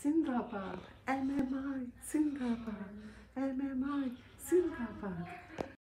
Zindabad, MMI, Zindabad, MMI, Zindabad.